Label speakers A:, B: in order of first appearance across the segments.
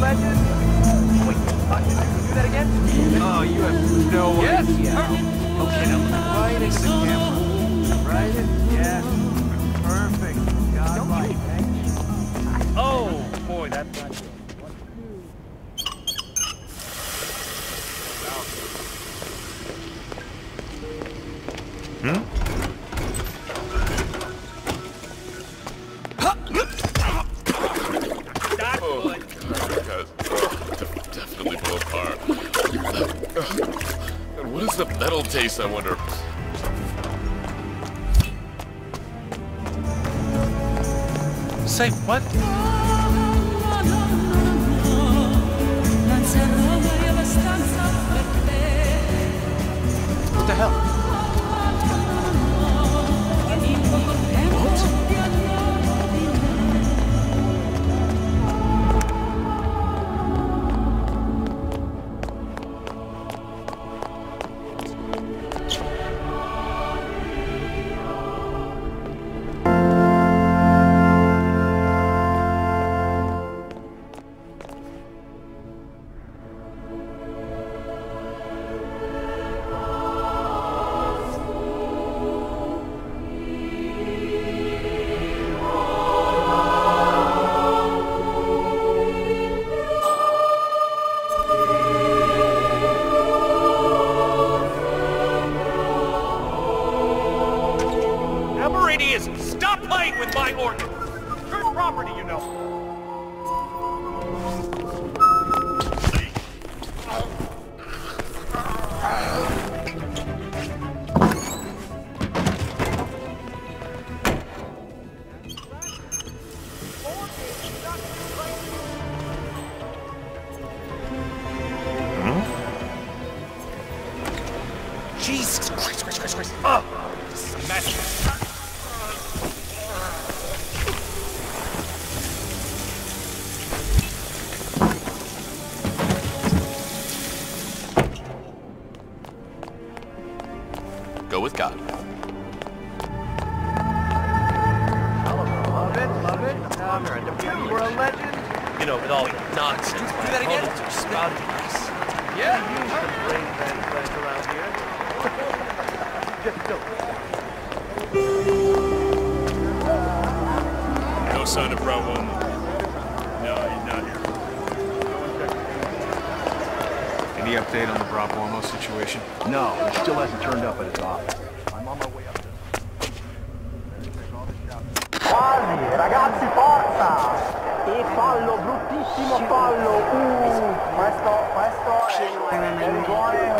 A: legend. Wait, fuck, you do that again? Oh, you have no
B: yes.
A: idea.
B: Yes!
A: Okay, now, right at the camera. Right at. Perfect. God thank you.
B: Oh, boy, that's not good.
C: Hmm? And what does the metal taste, I wonder?
B: Say what? What the hell? My organ! Church property, you know. Hmm? Jesus Christ, Christ, Christ, Christ. Oh, this is a mess.
C: Go with God.
A: Love it, love it. Um, we're a legend.
B: You know, with all the nonsense. Do that again? Are spouting us. Yeah.
A: Brave men friends around here. Just don't.
D: No sign of Bravo. No, he's not here.
E: Any update on the Bravo situation?
F: No, he still hasn't turned up at his office. I'm on my way up there.
G: Quasi, ragazzi, forza! E fallo, bruttissimo fallo! Uh, questo, questo è, è rigore,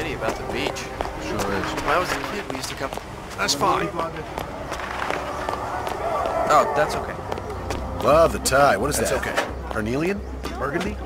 H: pity about the beach.
E: Sure is.
H: When I was a kid, we used to come.
E: That's fine.
H: Oh, that's okay.
I: Love the tie. What is
E: That's
I: that?
E: okay.
I: Carnelian? Burgundy?